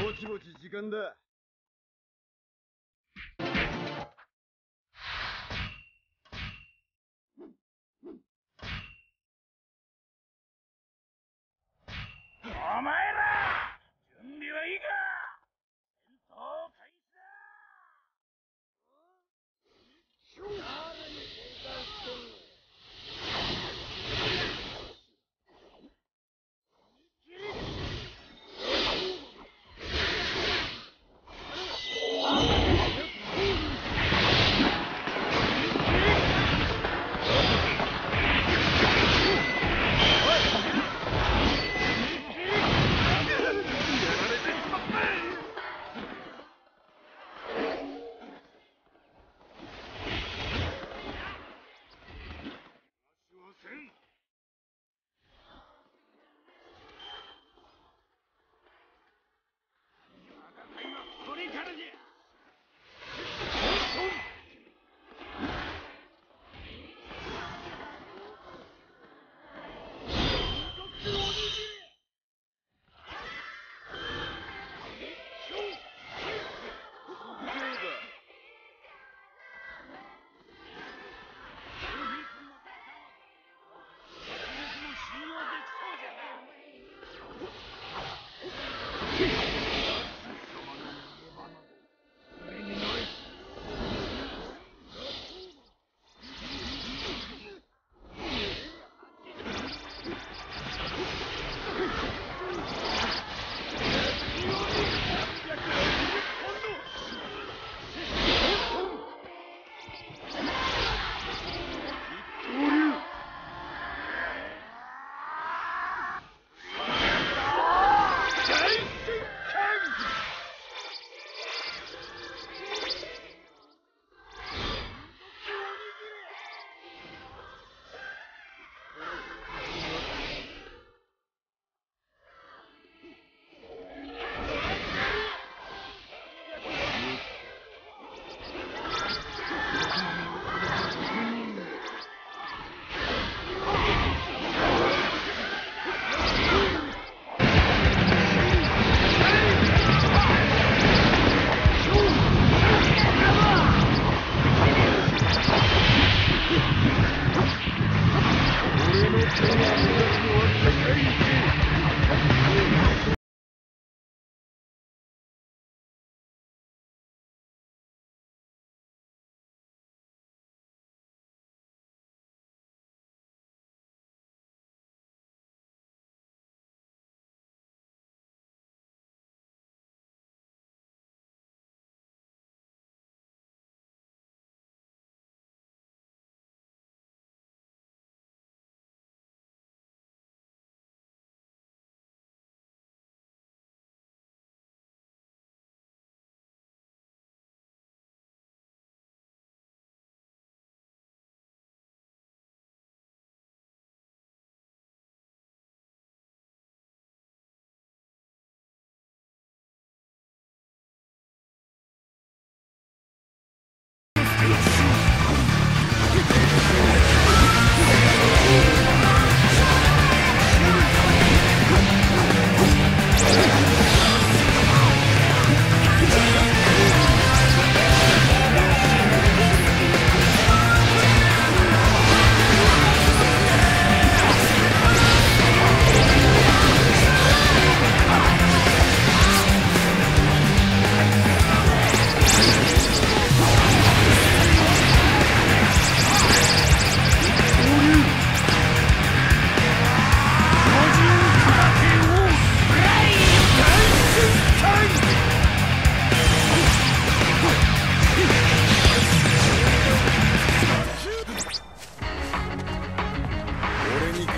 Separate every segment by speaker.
Speaker 1: ぼちぼち時間だ。
Speaker 2: お前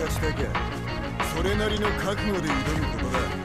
Speaker 1: 化したきゃそれなりの覚悟で挑むことだ。